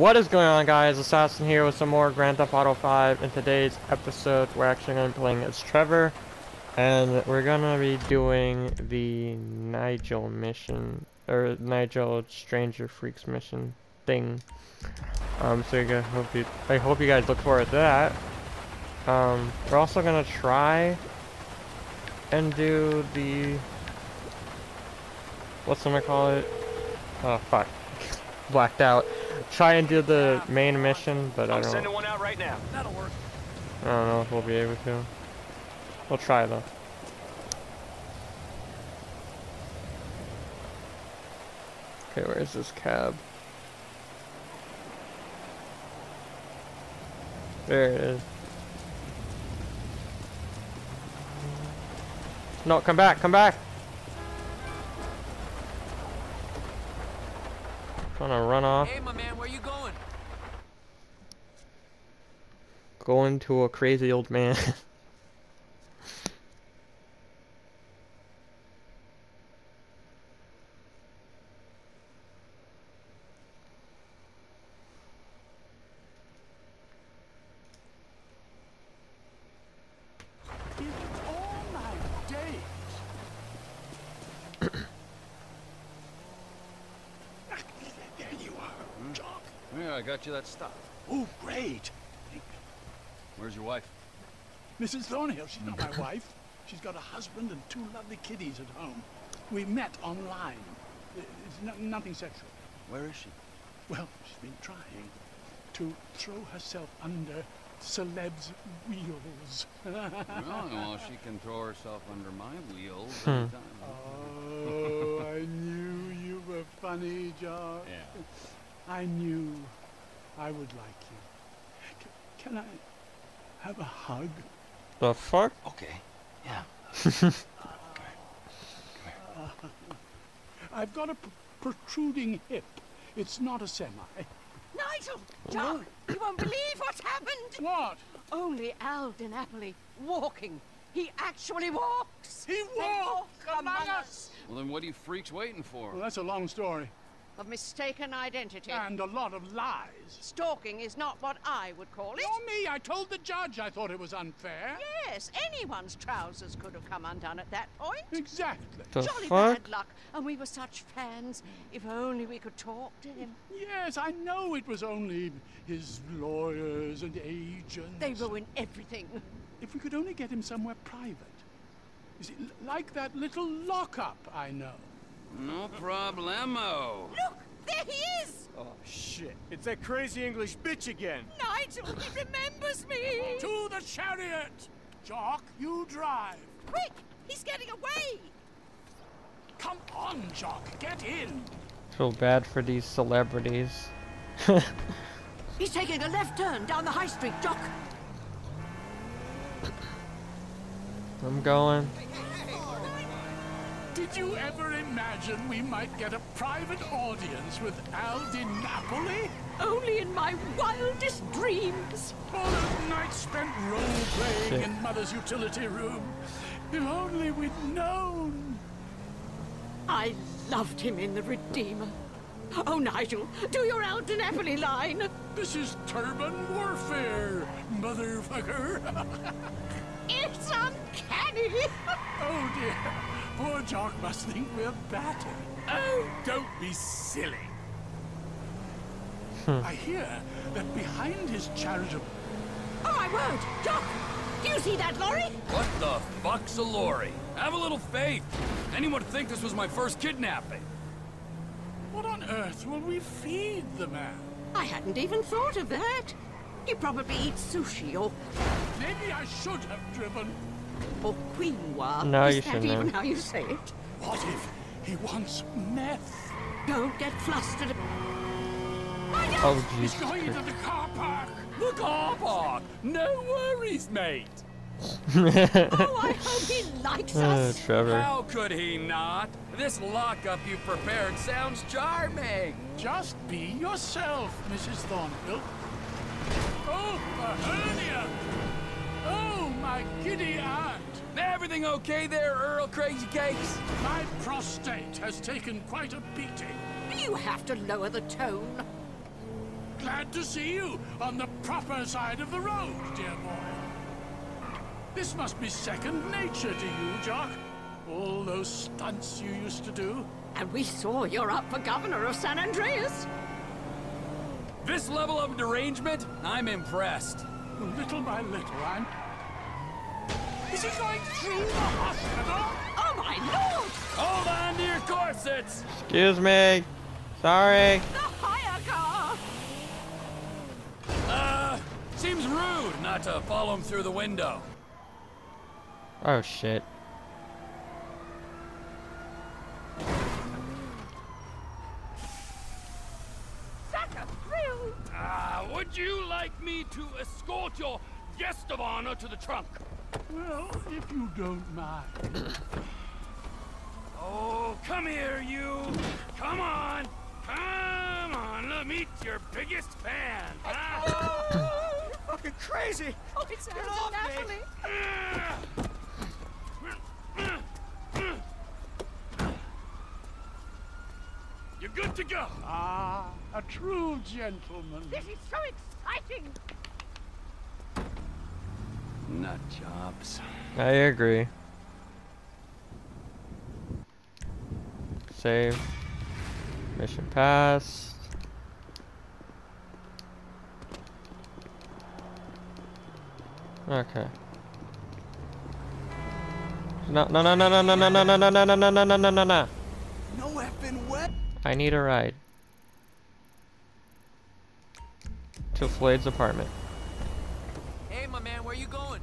What is going on guys, Assassin here with some more Grand Theft Auto 5. In today's episode, we're actually going to be playing as Trevor. And we're going to be doing the Nigel mission, or Nigel Stranger Freaks mission thing. Um, so you hope you, I hope you guys look forward to that. Um, we're also going to try and do the, what's I'm gonna call it? Oh fuck, blacked out try and do the main mission, but I don't. sending one out right now. That'll work. I don't know if we'll be able to. We'll try though. Okay, where is this cab? There it is. No, come back, come back! Trying to run off. Hey, my man, where you going? Going to a crazy old man. I got you that stuff. Oh, great. Where's your wife? Mrs. Thornhill. She's not my wife. She's got a husband and two lovely kiddies at home. We met online. It's no nothing sexual. Where is she? Well, she's been trying to throw herself under celebs' wheels. well, she can throw herself under my wheels hmm. anytime. Oh, I knew you were funny, John. Yeah. I knew I would like you. C can I have a hug? The fuck? Okay. Yeah. I've got a protruding hip. It's not a semi. Nigel! John! You won't believe what's happened! What? Only Al Di Napoli walking. He actually walks! He walks among us! Well, then what are you freaks waiting for? Well, that's a long story of mistaken identity. And a lot of lies. Stalking is not what I would call it. Nor me. I told the judge I thought it was unfair. Yes, anyone's trousers could have come undone at that point. Exactly. The Jolly fuck? bad luck. And we were such fans. If only we could talk to him. Yes, I know it was only his lawyers and agents. They ruin everything. If we could only get him somewhere private. You see, like that little lockup I know. No problemo. Look, there he is. Oh, shit. It's that crazy English bitch again. Nigel, he remembers me. To the chariot. Jock, you drive. Quick, he's getting away. Come on, Jock, get in. Feel bad for these celebrities. he's taking a left turn down the high street, Jock. I'm going. Did you ever imagine we might get a private audience with Al Di Napoli? Only in my wildest dreams. All those nights spent role-playing in Mother's utility room. If only we'd known. I loved him in The Redeemer. Oh, Nigel, do your Al Di Napoli line. This is turban warfare, motherfucker. it's uncanny. oh, dear. Poor Jock must think we're battered. Oh, don't be silly. Hmm. I hear that behind his charitable... Oh, my word! Jock! Do you see that lorry? What the fuck's a lorry? Have a little faith. Anyone think this was my first kidnapping. What on earth will we feed the man? I hadn't even thought of that. He probably eats sushi or... Maybe I should have driven or quinoa. No, Is you that shouldn't even have. how you say it? What if he wants meth? Don't get flustered. Oh, Jesus. He's going into the car park. The car park. No worries, mate. oh, I hope he likes uh, us. Trevor. How could he not? This lockup you prepared sounds charming. Just be yourself, Mrs. Thornhill. Oh, a hernia! My giddy aunt! Everything okay there, Earl Crazy Cakes? My prostate has taken quite a beating. You have to lower the tone. Glad to see you on the proper side of the road, dear boy. This must be second nature to you, Jock. All those stunts you used to do. And we saw you're up for governor of San Andreas. This level of derangement, I'm impressed. Little by little, I'm... Is he going through the hospital? Oh, my lord! Hold on to your corsets! Excuse me. Sorry. The hire car! Uh, seems rude not to follow him through the window. Oh shit. Such a thrill! Ah, would you like me to escort your guest of honor to the trunk? Well, if you don't mind. Oh, come here, you! Come on! Come on, let me meet your biggest fan! huh? Fucking crazy! Oh, it's off me. Napoli! You're good to go! Ah, a true gentleman. This is so exciting! Nut jobs. I agree. Save. Mission passed. Okay. No, no, no, no, no, no, no, no, no, no, no, no, no, no, no, no, no, no. No effing way! I need a ride. To Floyd's apartment. Hey, my man, where you going?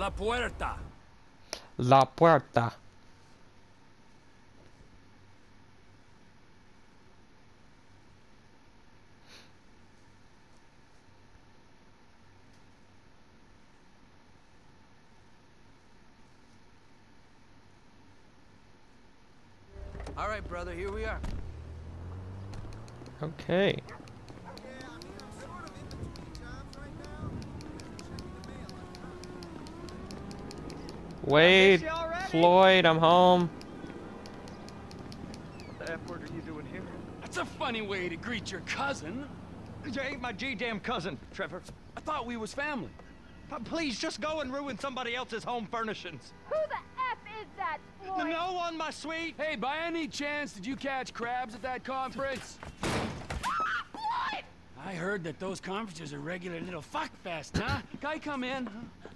La Puerta. La Puerta. All right, brother, here we are. Okay. Wade, Floyd, I'm home. What the F word are you doing here? That's a funny way to greet your cousin. You ain't my G-damn cousin, Trevor. I thought we was family. But please, just go and ruin somebody else's home furnishings. Who the F is that, Floyd? No one, my sweet. Hey, by any chance, did you catch crabs at that conference? Floyd! I heard that those conferences are regular little fuck fest, huh? Guy, come in.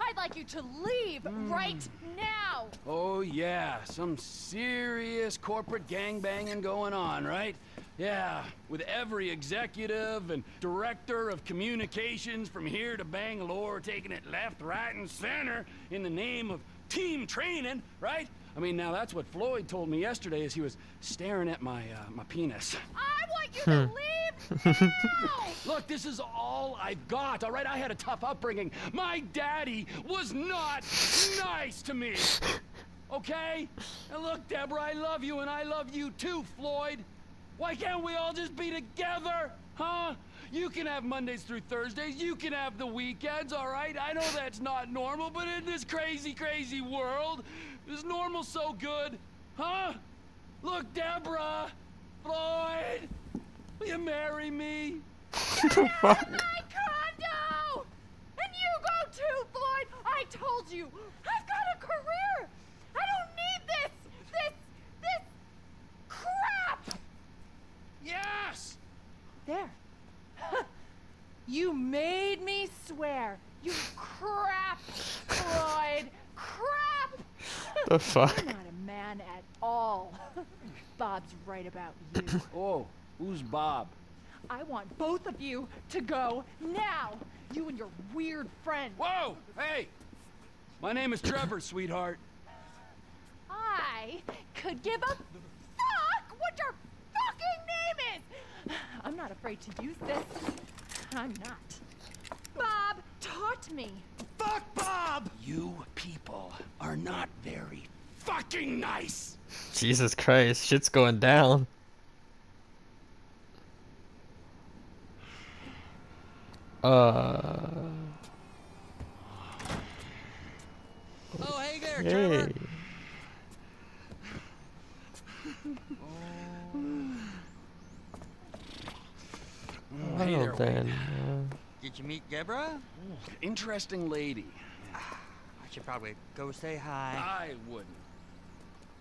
I'd like you to leave right now. Oh, yeah, some serious corporate gangbanging going on, right? Yeah, with every executive and director of communications from here to Bangalore taking it left, right, and center in the name of team training, right? I mean, now that's what Floyd told me yesterday as he was staring at my, uh, my penis. I want you to leave now. Look, this is all I've got, all right? I had a tough upbringing. My daddy was not nice to me. Okay? And look, Deborah, I love you, and I love you too, Floyd. Why can't we all just be together? Huh? You can have Mondays through Thursdays. You can have the weekends, all right? I know that's not normal, but in this crazy, crazy world, is normal so good? Huh? Look, Deborah, Floyd, will you marry me? My condo! And you go too, Floyd! I told you! I've got a career! I don't need this! This... this... crap! Yes! There. you made me swear. You crap, Floyd. Crap! The fuck? You're not a man at all. Bob's right about you. Oh, who's Bob? I want both of you to go now. You and your weird friend. Whoa! Hey! My name is Trevor, sweetheart. I could give a fuck what your fucking name is. I'm not afraid to use this. I'm not. Bob taught me. Fuck Bob! You people are not very fucking nice! Jesus Christ, shit's going down. Uh. Oh, hey there, Hey. Trevor. Hey Well there, Wade. then, uh, Did you meet Deborah? Interesting lady. I should probably go say hi. I wouldn't.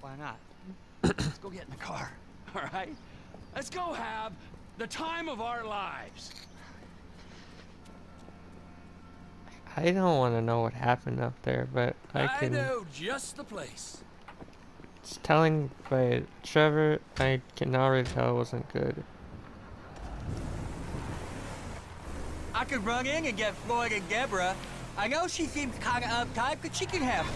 Why not? Let's go get in the car. All right? Let's go have the time of our lives. I don't want to know what happened up there, but I can. I can. know just the place. It's telling by Trevor. I can already tell it wasn't good. I could run in and get Floyd and Deborah. I know she seems kind of uptight, but she can have...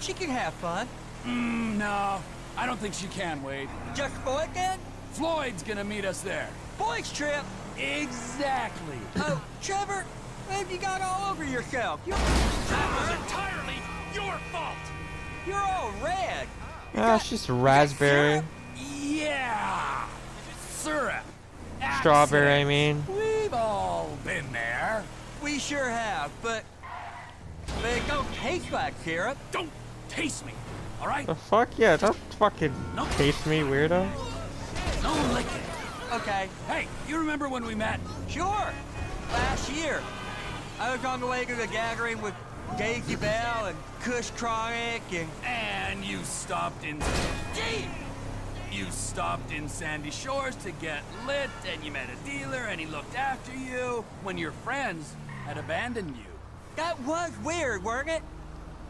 She can have fun. Mm, no, I don't think she can, Wade. Just Floyd then? Floyd's gonna meet us there. Boys trip. Exactly. Oh, Trevor, what have you got all over yourself? You're, That was entirely your fault. you're all red. Ah, it's just raspberry, Yeah. Syrup. strawberry. I mean, We've all been there. We sure have, but... But it don't taste like syrup. Don't taste me, all right? the fuck yeah! Don't fucking No. taste me, weirdo. No licking. Okay, Hey, you remember when we met? sure. Last year, I was on the way to the gathering with Daisy Bell and Kush Chronic and... And you stopped in. Gee! You stopped in Sandy Shores to get lit, and you met a dealer, and he looked after you when your friends had abandoned you. That was weird, weren't it?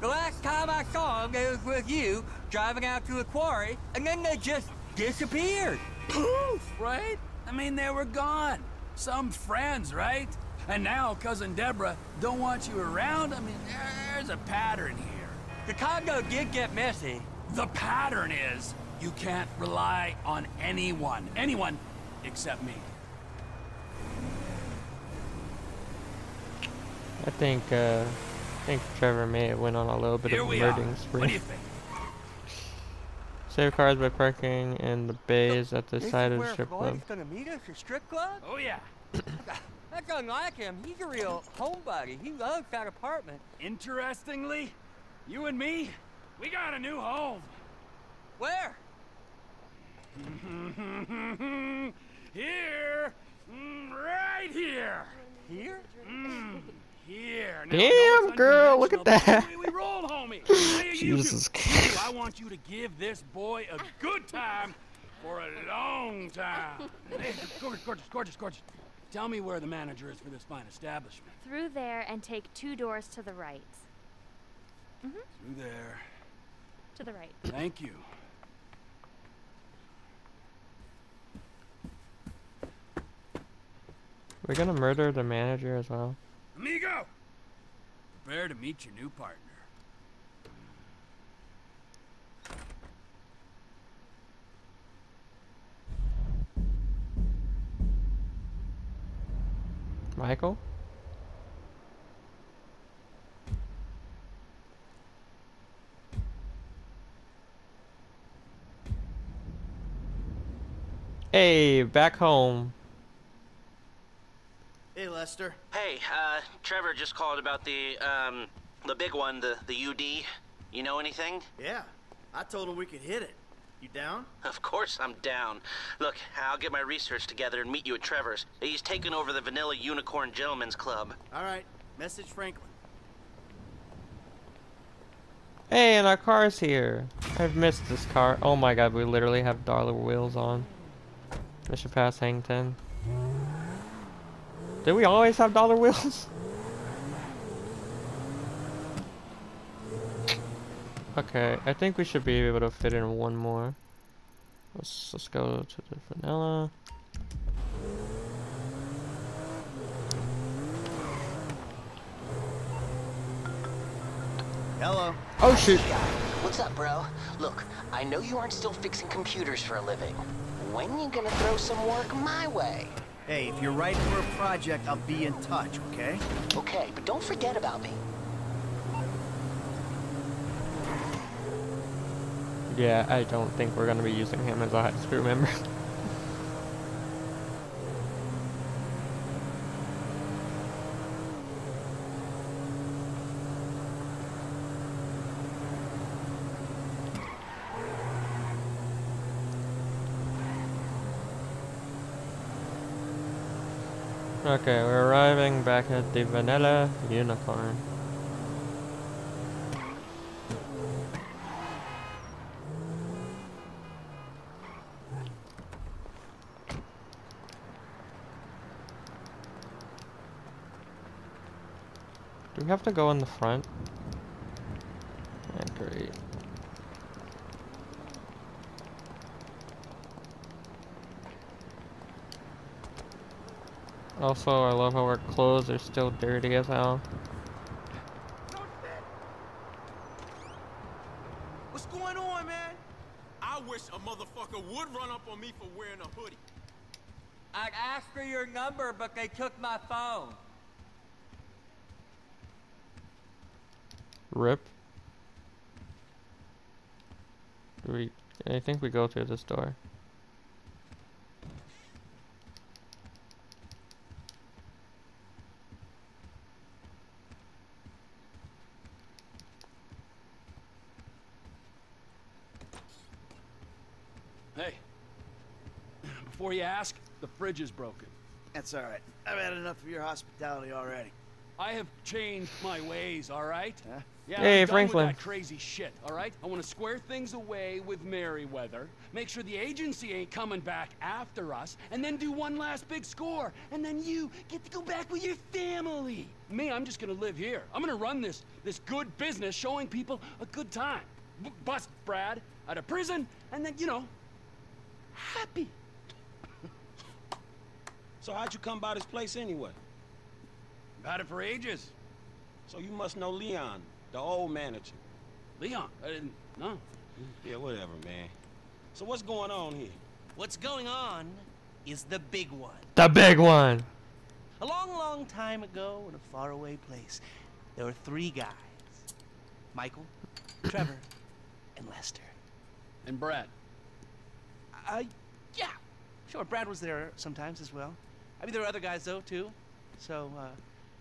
The last time I saw him, it was with you, driving out to a quarry, and then they just disappeared. Poof, right? I mean, they were gone. Some friends, right? And now cousin Deborah don't want you around. I mean, there's a pattern here. The Congo did get messy. The pattern is you can't rely on anyone. Anyone except me. I think, uh, I think Trevor may have went on a little bit Here of a we are. murdering What do you spree. think? Save cars by parking in the bays at the side of the strip club. gonna meet us, a strip club? Oh, yeah. That's unlike him. He's a real homebody. He loves that apartment. Interestingly, you and me, we got a new home. Where? here. Mm, right here. Here? Mm, here. Now, Damn, I girl, look at unconventional, but that's that. we roll, homie. How you do? Jesus You do. I want you to give this boy a good time for a long time. Gorgeous, gorgeous, gorgeous, gorgeous. Tell me where the manager is for this fine establishment. Through there and take two doors to the right. Mm-hmm. Through there. To the right. Thank you. We're gonna murder the manager as well. Amigo! Prepare to meet your new partner. Michael? Hey, back home. Hey, Lester. Hey, uh, Trevor just called about the, um, the big one, the, the UD. You know anything? Yeah, I told him we could hit it. You down? Of course I'm down. Look, I'll get my research together and meet you at Trevor's. He's taking over the Vanilla Unicorn Gentlemen's Club. All right, message Franklin. Hey, and our car's here. I've missed this car. Oh my god, we literally have dollar wheels on. Mission pass hang 10. Did we always have dollar wheels? okay, I think we should be able to fit in one more. Let's let's go to the vanilla. Hello. Oh shoot! What's up, bro? Look, I know you aren't still fixing computers for a living. When you gonna throw some work my way? Hey, if you're ready for a project, I'll be in touch, okay? Okay, but don't forget about me. Yeah, I don't think we're gonna be using him as a high school member. Okay, we're arriving back at the Vanilla Unicorn. Do we have to go in the front? Yeah, great. Also, I love how our clothes are still dirty as hell. What's going on, man? I wish a motherfucker would run up on me for wearing a hoodie. I asked for your number, but they took my phone. Rip. Do we? I think we go through this door. Hey, before you ask, the fridge is broken. That's all right. I've had enough of your hospitality already. I have changed my ways, all right? Huh? Yeah, Hey, I'm done Franklin. that crazy shit, all right? I want to square things away with Merryweather, make sure the agency ain't coming back after us, and then do one last big score. And then you get to go back with your family. Me, I'm just gonna live here. I'm gonna run this this good business, showing people a good time. B- bust Brad out of prison, and then you know, happy. So how'd you come by this place anyway? I've had it for ages. So you must know Leon, the old manager. Leon, I didn't no. Yeah, whatever, man. So what's going on here? What's going on is the big one. The big one. A long, long time ago in a faraway place, there were three guys Michael, Trevor, and Lester. And Brad. Uh, yeah. Sure, Brad was there sometimes as well. I mean, there were other guys, though, too. So, uh,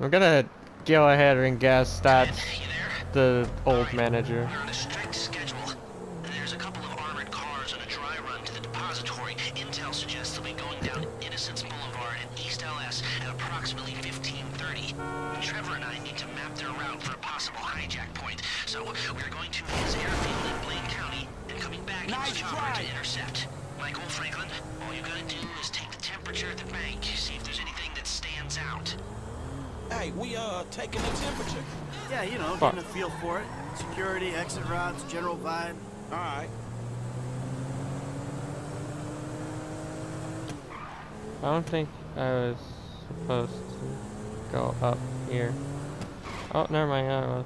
I'm gonna go ahead and guess that's the old manager. Hey, we uh taking the temperature. Yeah, you know, Fuck. getting a feel for it. Security, exit routes, general vibe. All right. I don't think I was supposed to go up here. Oh, never mind. I was.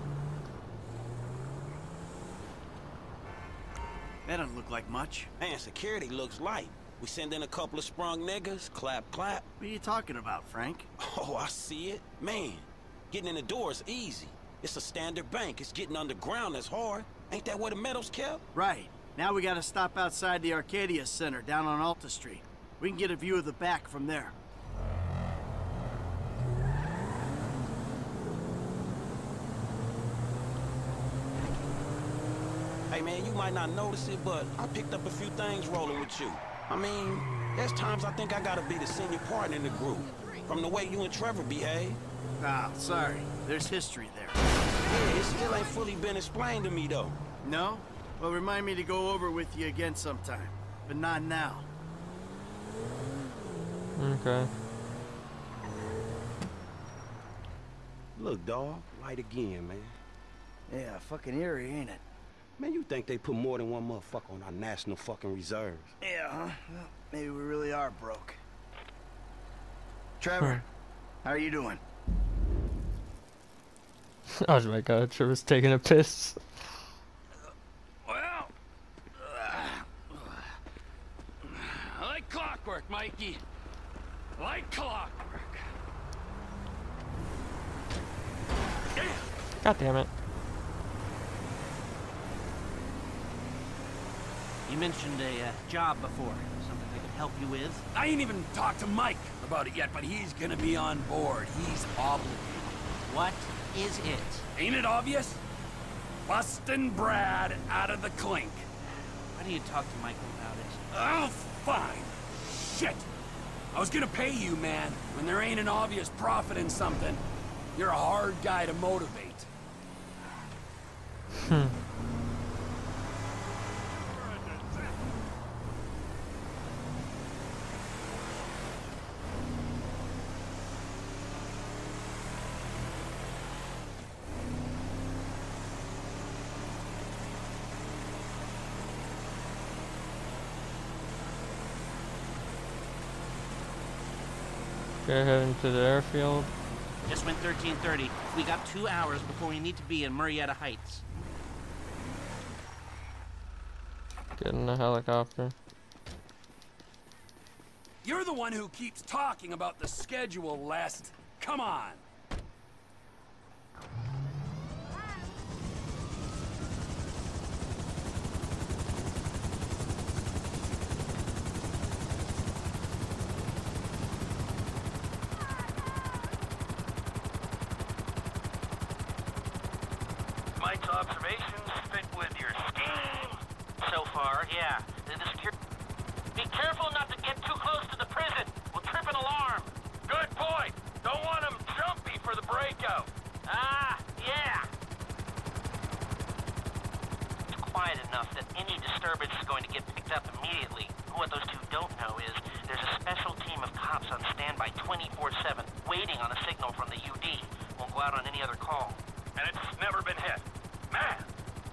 That doesn't look like much. Man, security looks light. We send in a couple of sprung niggas, clap, clap. What are you talking about, Frank? Oh, I see it. Man, getting in the door is easy. It's a standard bank. It's getting underground that's hard. Ain't that where the metal's kept? Right. Now we gotta stop outside the Arcadius Center down on Alta Street. We can get a view of the back from there. Hey man, you might not notice it, but I picked up a few things rolling with you. I mean, there's times I think I gotta be the senior partner in the group. From the way you and Trevor behave. Ah, sorry. There's history there. Yeah, it still ain't fully been explained to me though. No? Well, remind me to go over with you again sometime. But not now. Okay. Look, dawg, light again, man. Yeah, fucking eerie, ain't it? Man, you think they put more than one motherfucker on our national fucking reserves? Yeah, huh? Well, maybe we really are broke. Trevor, how are you doing? oh my god, Trevor's taking a piss. Well, uh, like clockwork, Mikey. Like clockwork. God damn it. You mentioned a uh, job before. Something I could help you with? I ain't even talked to Mike about it yet, but he's gonna be on board. He's obligated. What is it? Ain't it obvious? Bustin' Brad out of the clink. Why don't you talk to Michael about it? Oh, fine. Shit. I was gonna pay you, man, when there ain't an obvious profit in something. You're a hard guy to motivate. Hmm. Go heading to the airfield. Just went 1330. We got two hours before we need to be in Murrieta Heights. Getting in the helicopter. You're the one who keeps talking about the schedule, Lest. Come on. Quiet enough that any disturbance is going to get picked up immediately. What those two don't know is there's a special team of cops on standby 24-7, waiting on a signal from the UD. Won't go out on any other call. And it's never been hit. Man,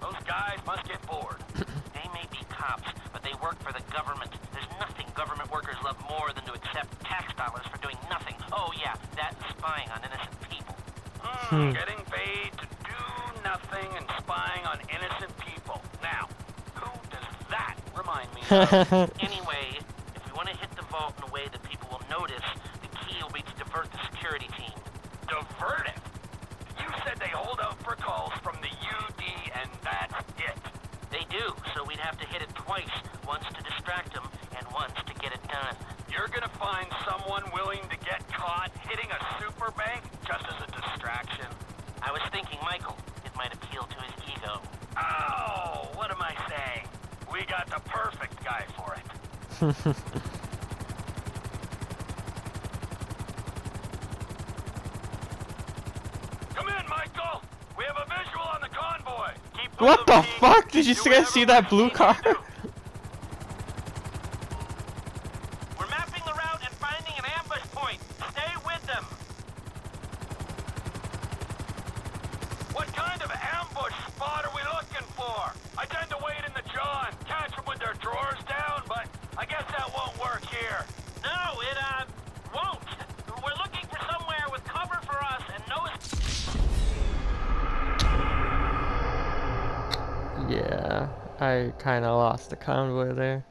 those guys must get bored. they may be cops, but they work for the government. There's nothing government workers love more than to accept tax dollars for doing nothing. Oh yeah, that and spying on innocent people. Hmm. Getting paid to do nothing and spying on innocent anyway, if we want to hit the vault in a way that people will notice, the key will be to divert the security team. Divert it? You said they hold out for calls from the UD and that's it. They do, so we'd have to hit it twice. What the fuck? Did you guys see that blue car? Kind of lost the convoy there.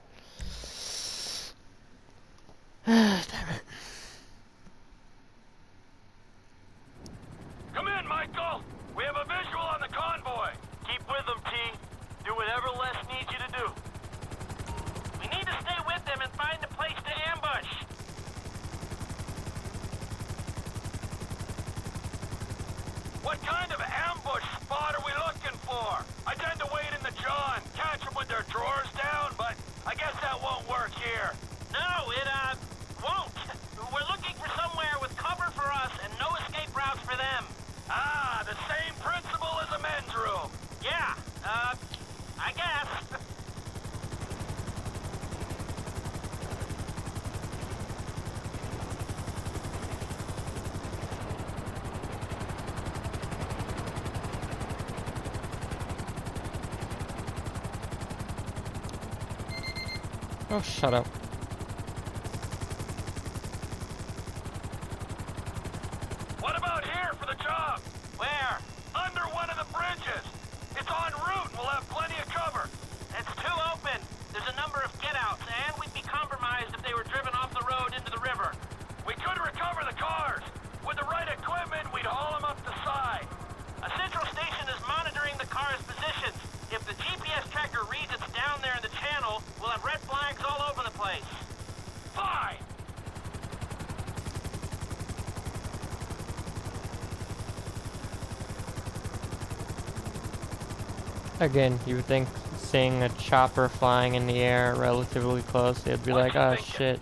Oh, shut up. Again, you would think seeing a chopper flying in the air relatively close, they'd be like, oh shit.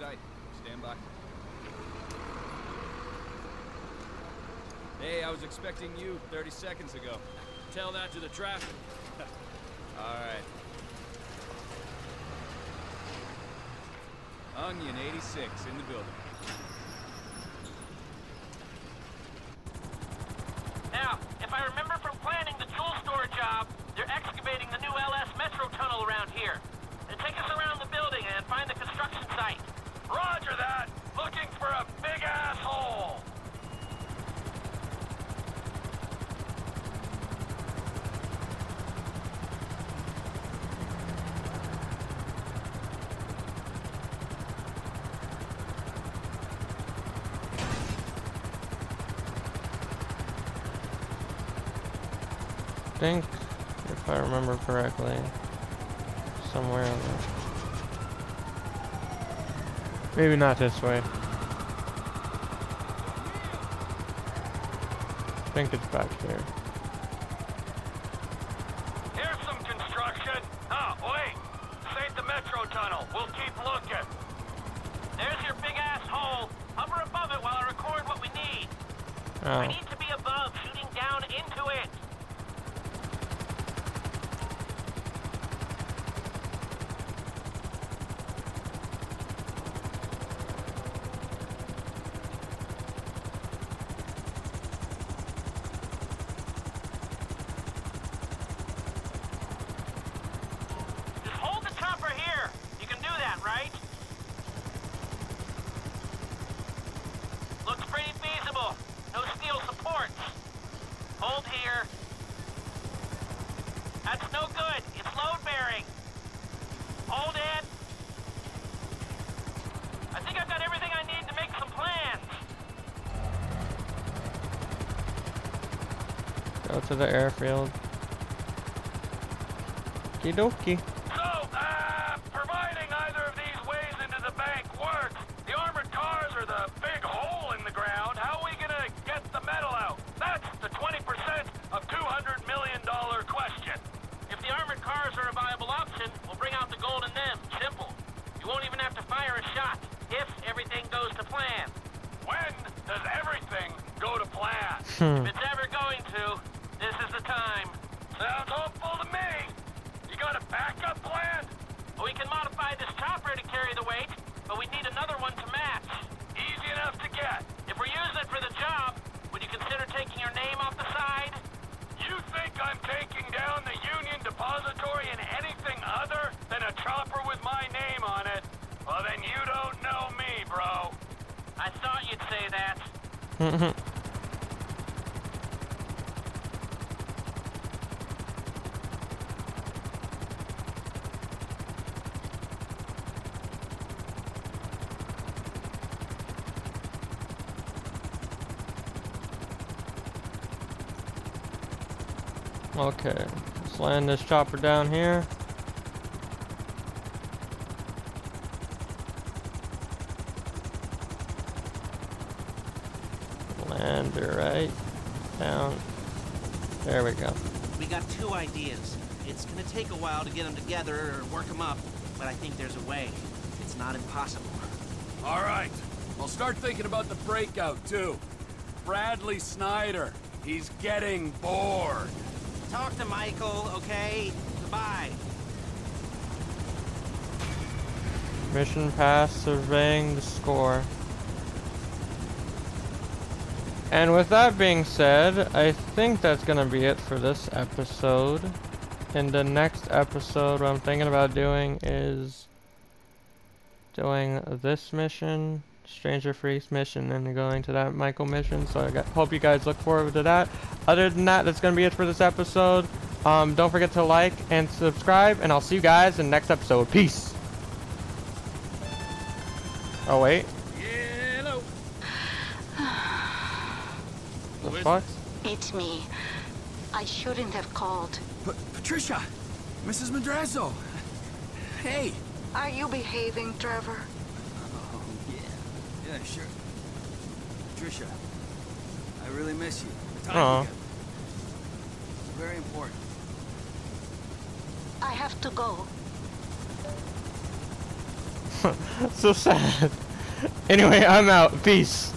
sight. Stand by. Hey, I was expecting you 30 seconds ago. Tell that to the traffic. All right. Onion 86 in the building. Now, if I remember from planning the tool store job, they're excavating the new LS Metro tunnel around here. They take us around the building and find the construction site. remember correctly. Somewhere in there. Maybe not this way. I think it's back here. Here's some construction. Ah, oh, wait. Save the metro tunnel. We'll keep looking. There's your big ass hole. Hover above it while I record what we need. Oh. We need to be above, shooting down into it. Go to the airfield. Okie dokie. Okay, let's land this chopper down here. Land it right down. There we go. We got two ideas. It's gonna take a while to get them together or work them up, but I think there's a way. It's not impossible. All right. I'll start thinking about the breakout, too. Bradley Snider. He's getting bored. Talk to Michael, okay? Goodbye. Mission pass, surveying the score. And with that being said, I think that's gonna be it for this episode. In the next episode, what I'm thinking about doing is doing this mission, Stranger Freaks mission, and going to that Michael mission. So I got, hope you guys look forward to that. Other than that, that's gonna be it for this episode. Um, don't forget to like and subscribe, and I'll see you guys in the next episode. Peace. Oh wait. Hello. The fuck? It's me. I shouldn't have called. P Patricia, Mrs. Madrazo. Hey. Are you behaving, Trevor? Yeah. Yeah, sure. Patricia, I really miss you. The time Aw. Very important. I have to go. so sad. Anyway, I'm out. Peace.